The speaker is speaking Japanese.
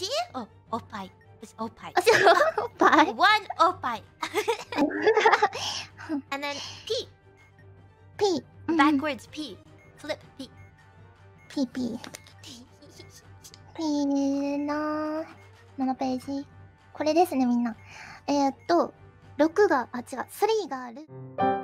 しいおっぱい。おっぱい。おっぱい。One おっぱい。and then ピ P. ピ。ピ。ピ。ピ。ピ。ピ。ピ。ピ。七 P. Flip P. P. P. P 7ページ。これですね、みんな。えー、っと、6が、あ、違う、3がある。